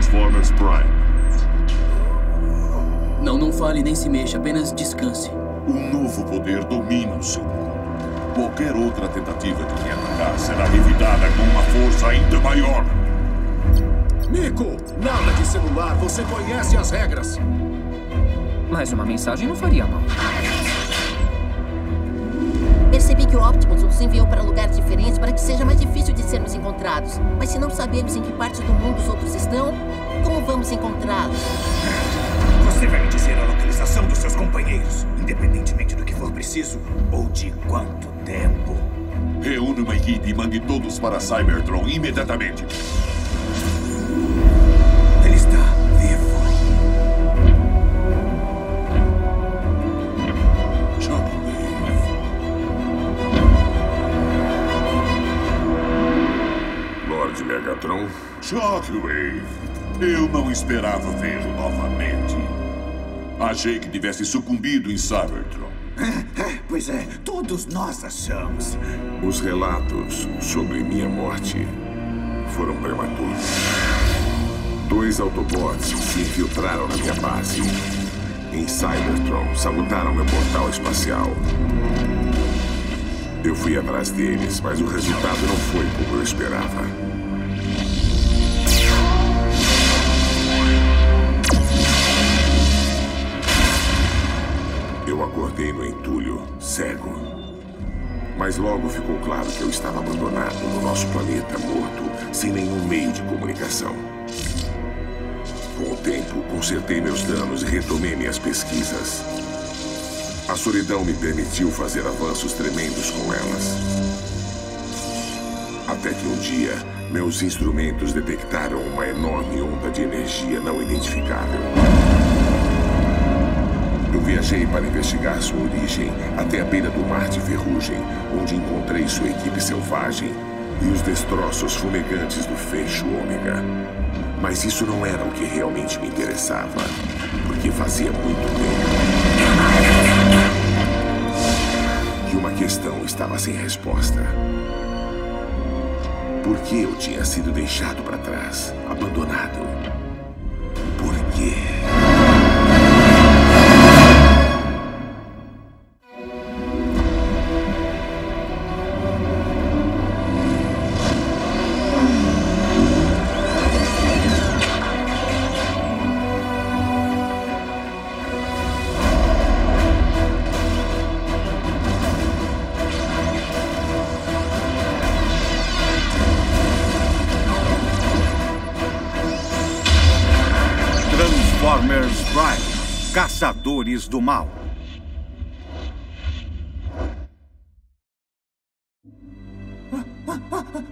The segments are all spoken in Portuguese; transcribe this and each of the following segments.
Transformers Prime. Não, não fale nem se mexa, apenas descanse. Um novo poder domina o seu mundo. Qualquer outra tentativa de me atacar será revidada com uma força ainda maior. Nico, nada de celular, você conhece as regras. Mas uma mensagem não faria mal. Percebi que o Optimus nos enviou para lugares diferentes para que seja mais difícil de sermos encontrados. Mas se não sabemos em que parte do mundo os outros estão, como vamos encontrá-los? Você vai me dizer a localização dos seus companheiros, independentemente do que for preciso ou de quanto tempo. Reúne uma equipe e mande todos para Cybertron imediatamente. Ele está vivo. Shockwave. Lord Megatron, Shockwave. Eu não esperava vê-lo novamente. Achei que tivesse sucumbido em Cybertron. Pois é, todos nós achamos. os relatos sobre minha morte foram prematuros. Dois Autobots se infiltraram na minha base. Em Cybertron, sabotaram meu portal espacial. Eu fui atrás deles, mas o resultado não foi como eu esperava. Eu acordei no entulho, cego. Mas logo ficou claro que eu estava abandonado no nosso planeta, morto, sem nenhum meio de comunicação. Com o tempo, consertei meus danos e retomei minhas pesquisas. A solidão me permitiu fazer avanços tremendos com elas. Até que um dia, meus instrumentos detectaram uma enorme onda de energia não identificável. Eu viajei para investigar sua origem até a beira do Mar de Ferrugem, onde encontrei sua equipe selvagem e os destroços fumegantes do fecho ômega. Mas isso não era o que realmente me interessava, porque fazia muito tempo que uma questão estava sem resposta. Por que eu tinha sido deixado para trás, abandonado? Do Mal.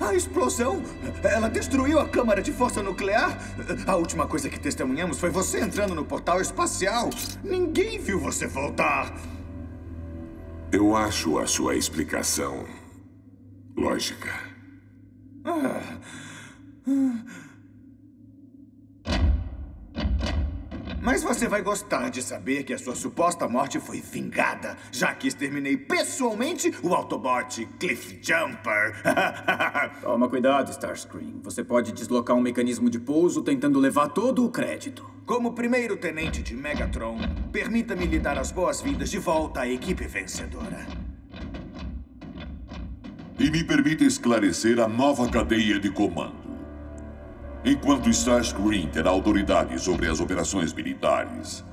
A explosão? Ela destruiu a câmara de força nuclear? A última coisa que testemunhamos foi você entrando no portal espacial. Ninguém viu você voltar. Eu acho a sua explicação lógica. Mas você vai gostar de saber que a sua suposta morte foi vingada, já que exterminei pessoalmente o Autobot Cliff Jumper. Toma cuidado, Starscream. Você pode deslocar um mecanismo de pouso tentando levar todo o crédito. Como primeiro tenente de Megatron, permita-me lhe dar as boas-vindas de volta à equipe vencedora. E me permita esclarecer a nova cadeia de comando. Enquanto Starscream terá autoridade sobre as operações militares,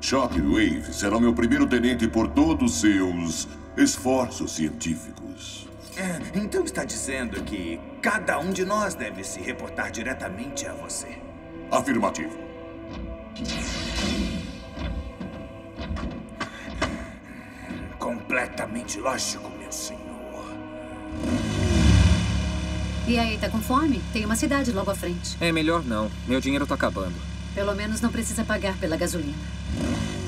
Shockwave será meu primeiro tenente por todos seus esforços científicos. É, então está dizendo que cada um de nós deve se reportar diretamente a você. Afirmativo. Completamente lógico, meu senhor. E aí, tá com fome? Tem uma cidade logo à frente. É melhor não. Meu dinheiro tá acabando. Pelo menos não precisa pagar pela gasolina.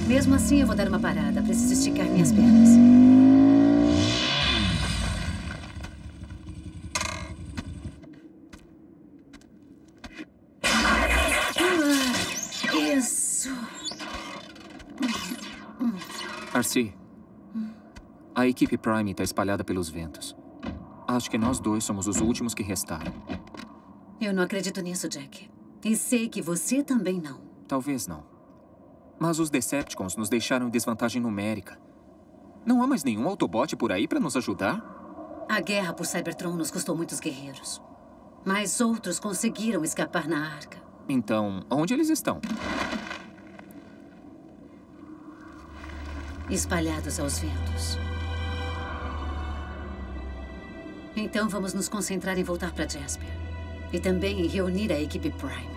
Mesmo assim, eu vou dar uma parada. Preciso esticar minhas pernas. Ah, isso. Arcee, a equipe Prime tá espalhada pelos ventos. Acho que nós dois somos os últimos que restaram. Eu não acredito nisso, Jack. E sei que você também não. Talvez não. Mas os Decepticons nos deixaram em desvantagem numérica. Não há mais nenhum Autobot por aí para nos ajudar? A guerra por Cybertron nos custou muitos guerreiros. Mas outros conseguiram escapar na arca. Então, onde eles estão? Espalhados aos ventos. Então vamos nos concentrar em voltar para Jasper. E também em reunir a equipe Prime.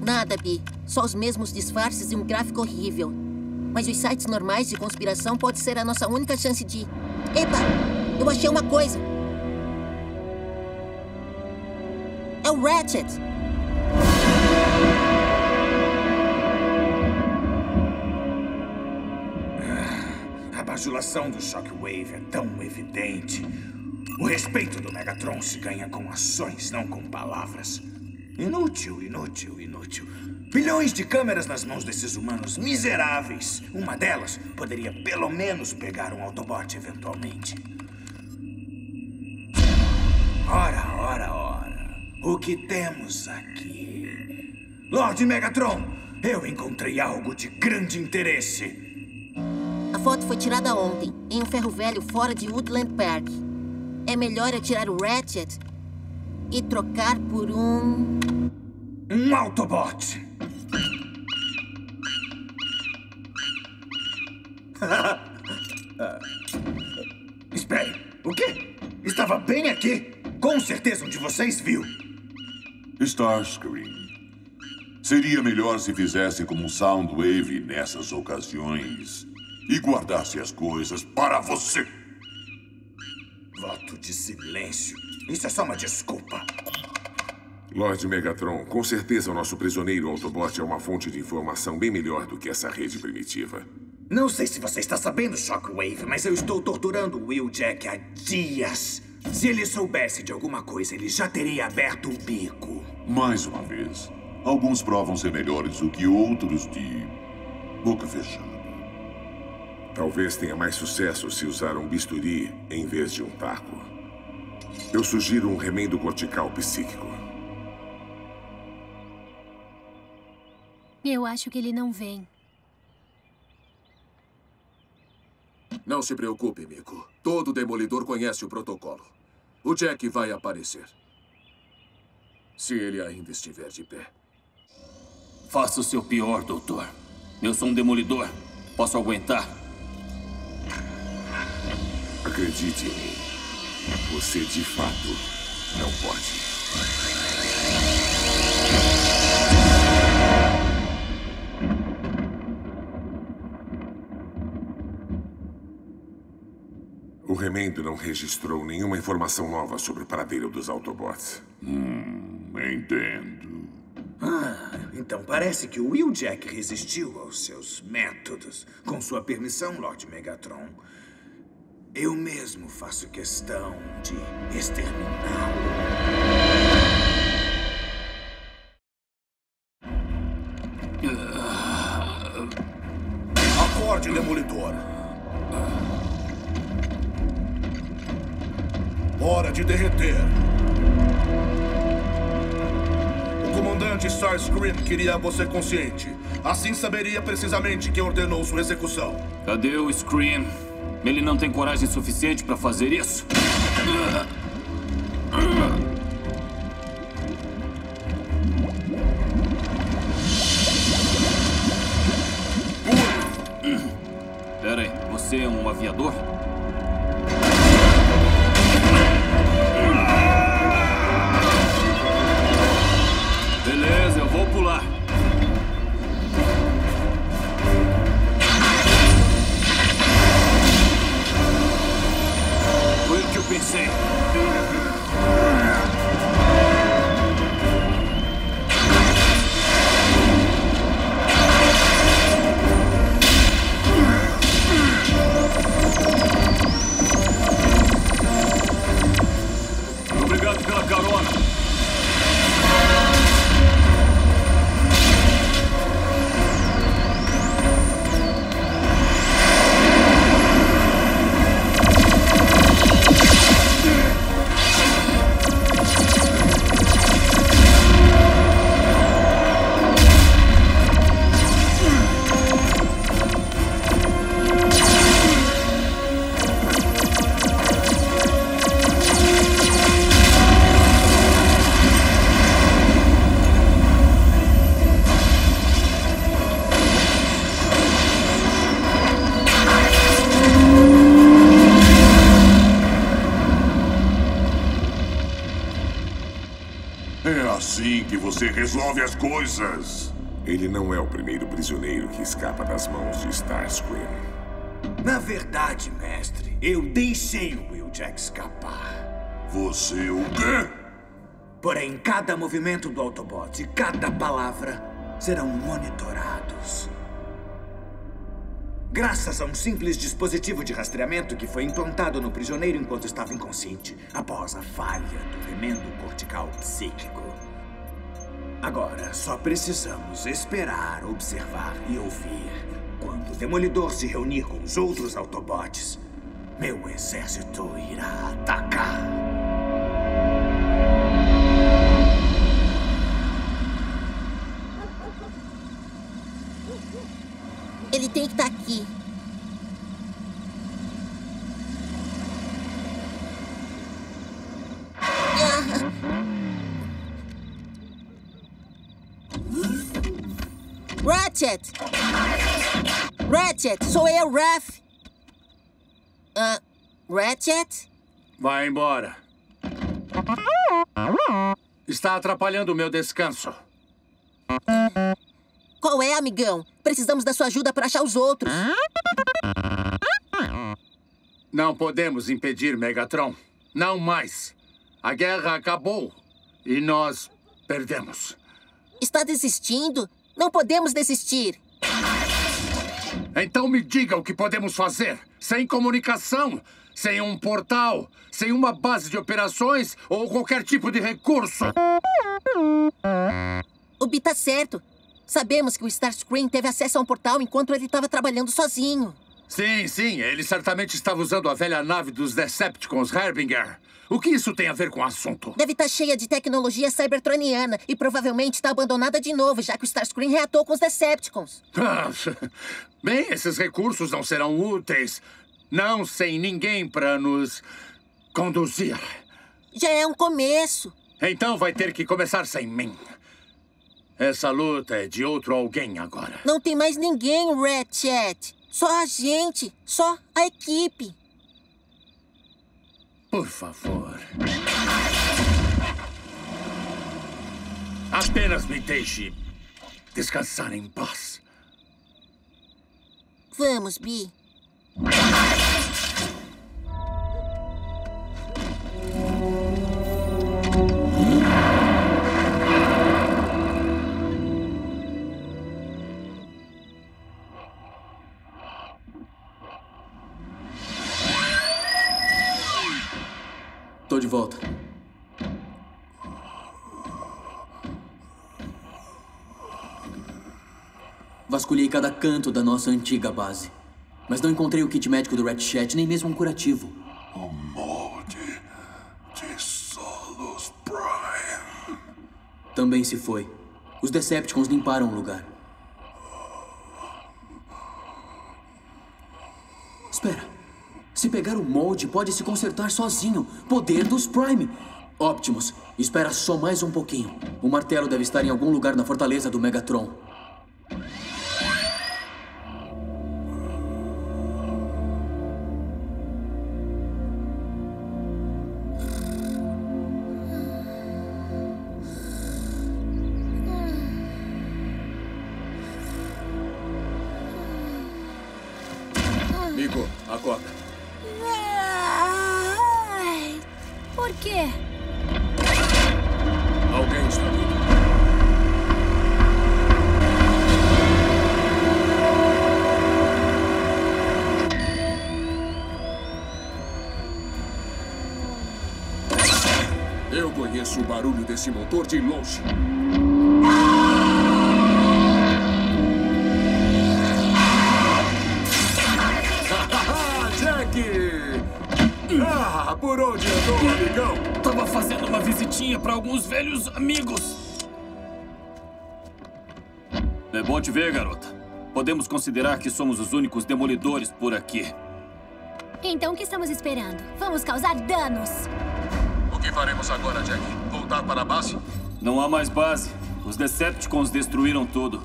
Nada, Bi. Só os mesmos disfarces e um gráfico horrível. Mas os sites normais de conspiração pode ser a nossa única chance de... Epa! Eu achei uma coisa! É o Ratchet! Bajulação do Shockwave é tão evidente. O respeito do Megatron se ganha com ações, não com palavras. Inútil, inútil, inútil. Bilhões de câmeras nas mãos desses humanos miseráveis. Uma delas poderia pelo menos pegar um Autobot eventualmente. Ora, ora, ora. O que temos aqui? Lord Megatron, eu encontrei algo de grande interesse. A foto foi tirada ontem, em um ferro velho fora de Woodland Park. É melhor eu tirar o Ratchet e trocar por um... Um Autobot. Ah, Espere, o quê? Estava bem aqui. Com certeza um de vocês viu. Starscream. Seria melhor se fizesse como um Soundwave nessas ocasiões e guardasse as coisas para você. Voto de silêncio. Isso é só uma desculpa. Lord Megatron, com certeza o nosso prisioneiro Autobot é uma fonte de informação bem melhor do que essa rede primitiva. Não sei se você está sabendo, Shockwave, mas eu estou torturando o Will Jack há dias. Se ele soubesse de alguma coisa, ele já teria aberto o bico. Mais uma vez, alguns provam ser melhores do que outros de boca fechada. Talvez tenha mais sucesso se usar um bisturi em vez de um taco. Eu sugiro um remendo cortical psíquico. Eu acho que ele não vem. Não se preocupe, Mico. Todo demolidor conhece o protocolo. O Jack vai aparecer. Se ele ainda estiver de pé. Faça o seu pior, doutor. Eu sou um demolidor. Posso aguentar. Acredite em mim. Você de fato não pode. O remendo não registrou nenhuma informação nova sobre o paradeiro dos Autobots. Hum, entendo. Ah, então parece que o Will Jack resistiu aos seus métodos. Com sua permissão, Lord Megatron, eu mesmo faço questão de exterminá-lo. Acorde, Demolidor. Hora de derreter. O comandante Starscream queria você consciente. Assim saberia precisamente quem ordenou sua execução. Cadê o Scream? Ele não tem coragem suficiente para fazer isso? Pera aí, você é um aviador? Foi o você resolve as coisas. Ele não é o primeiro prisioneiro que escapa das mãos de Starscream. Na verdade, mestre, eu deixei o Wheeljack escapar. Você o quê? Porém, cada movimento do Autobot e cada palavra serão monitorados. Graças a um simples dispositivo de rastreamento que foi implantado no prisioneiro enquanto estava inconsciente, após a falha do remendo cortical psíquico. Agora, só precisamos esperar, observar e ouvir. Quando o Demolidor se reunir com os outros Autobots, meu exército irá atacar. Ratchet! Ratchet, sou eu, Raph. Ah, Ratchet? Vai embora. Está atrapalhando o meu descanso. Qual é, amigão? Precisamos da sua ajuda para achar os outros. Não podemos impedir Megatron. Não mais. A guerra acabou e nós perdemos. Está desistindo? Não podemos desistir. Então me diga o que podemos fazer. Sem comunicação, sem um portal, sem uma base de operações ou qualquer tipo de recurso. O Bi tá certo. Sabemos que o Starscream teve acesso a um portal enquanto ele estava trabalhando sozinho. Sim, sim. Ele certamente estava usando a velha nave dos Decepticons Herbinger. O que isso tem a ver com o assunto? Deve estar cheia de tecnologia cybertroniana e provavelmente está abandonada de novo, já que o Starscream reatou com os Decepticons. Bem, esses recursos não serão úteis. Não sem ninguém para nos conduzir. Já é um começo. Então vai ter que começar sem mim. Essa luta é de outro alguém agora. Não tem mais ninguém, Ratchet. Só a gente. Só a equipe. Por favor. Apenas me deixe descansar em paz. Vamos, Bi. Vasculhei cada canto da nossa antiga base. Mas não encontrei o kit médico do Ratchet, nem mesmo um curativo. O molde de Solus Prime. Também se foi. Os Decepticons limparam o lugar. Espera. Se pegar o molde, pode se consertar sozinho. Poder dos Prime. Optimus, espera só mais um pouquinho. O martelo deve estar em algum lugar na fortaleza do Megatron. Nico, acorda. Ai, por quê? Alguém está vindo. Eu conheço o barulho desse motor de longe. Uma visitinha para alguns velhos amigos. É bom te ver, garota. Podemos considerar que somos os únicos demolidores por aqui. Então o que estamos esperando? Vamos causar danos. O que faremos agora, Jack? Voltar para a base? Não há mais base. Os Decepticons destruíram tudo.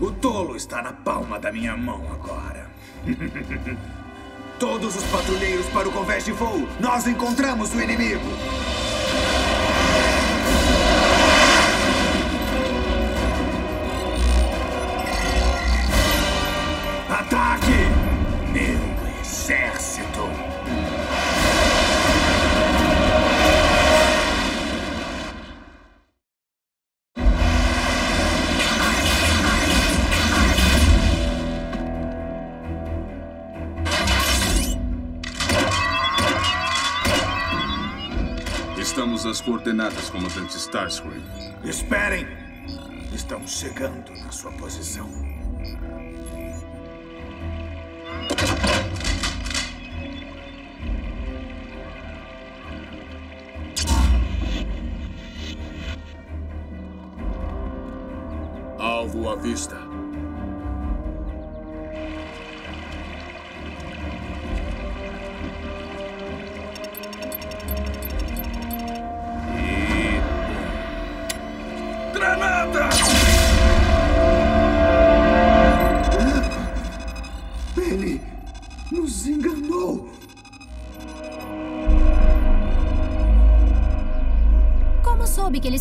O tolo está na palma da minha mão agora. Todos os patrulheiros para o convés de voo. Nós encontramos o inimigo. Coordenadas, comandante Starscream. Esperem! Estamos chegando na sua posição. Alvo à vista.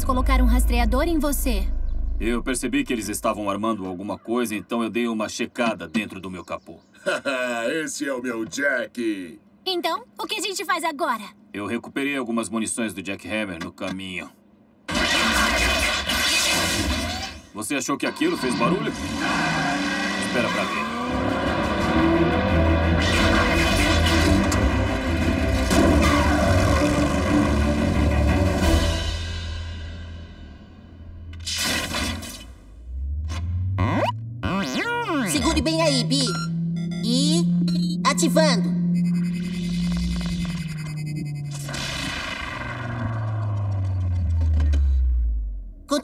Eles colocaram um rastreador em você? Eu percebi que eles estavam armando alguma coisa, então eu dei uma checada dentro do meu capô. Esse é o meu Jack. Então, o que a gente faz agora? Eu recuperei algumas munições do Jack Hammer no caminho. Você achou que aquilo fez barulho? Espera pra ver.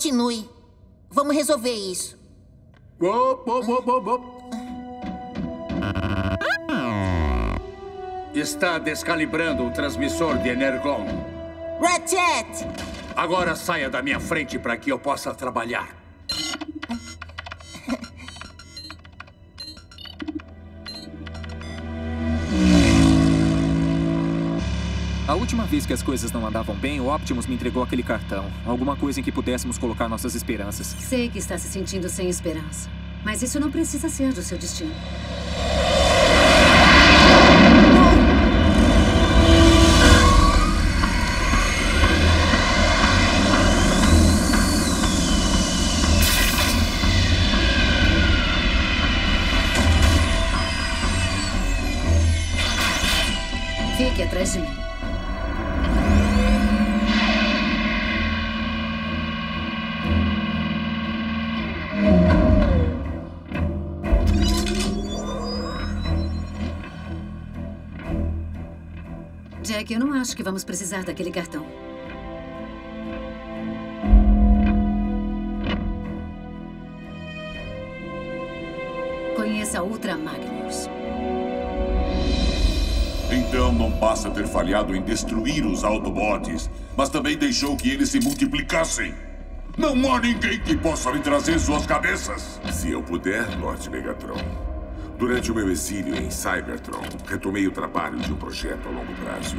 Continue. Vamos resolver isso. Está descalibrando o transmissor de Energon. Ratchet! Agora saia da minha frente para que eu possa trabalhar. Última vez que as coisas não andavam bem, o Optimus me entregou aquele cartão. Alguma coisa em que pudéssemos colocar nossas esperanças. Sei que está se sentindo sem esperança. Mas isso não precisa ser do seu destino. Fique atrás de mim. Eu não acho que vamos precisar daquele cartão. Conheça a Ultra Magnus. Então não basta ter falhado em destruir os Autobots, mas também deixou que eles se multiplicassem. Não há ninguém que possa lhe trazer suas cabeças. Se eu puder, Lord Megatron. Durante o meu exílio em Cybertron, retomei o trabalho de um projeto a longo prazo.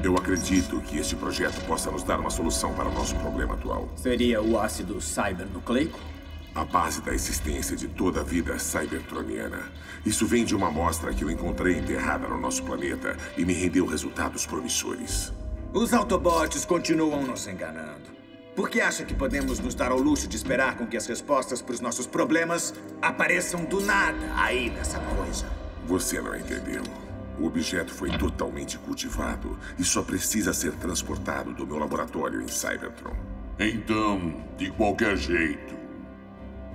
Eu acredito que este projeto possa nos dar uma solução para o nosso problema atual. Seria o ácido cybernucleico? A base da existência de toda a vida cybertroniana. Isso vem de uma amostra que eu encontrei enterrada no nosso planeta e me rendeu resultados promissores. Os Autobots continuam nos enganando. Por que acha que podemos nos dar ao luxo de esperar com que as respostas para os nossos problemas apareçam do nada aí nessa coisa? Você não entendeu. O objeto foi totalmente cultivado e só precisa ser transportado do meu laboratório em Cybertron. Então, de qualquer jeito,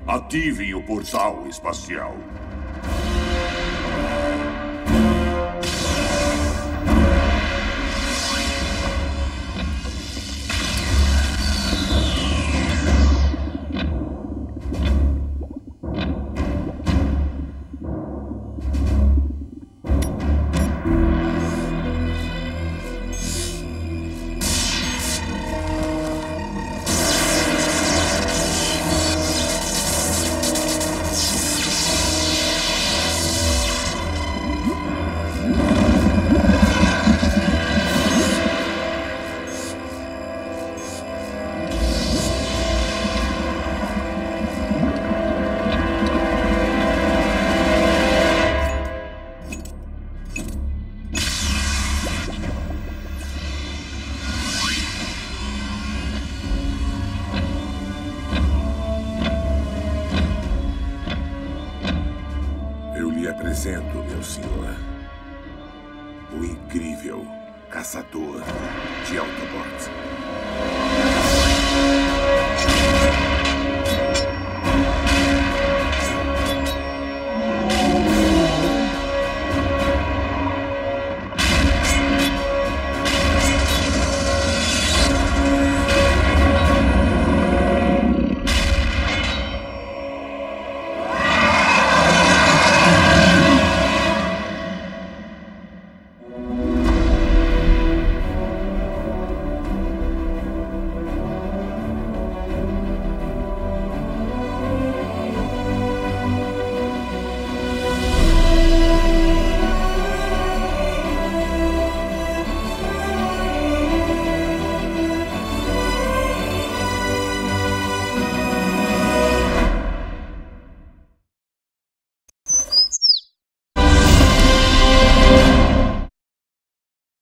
ativem o portal espacial.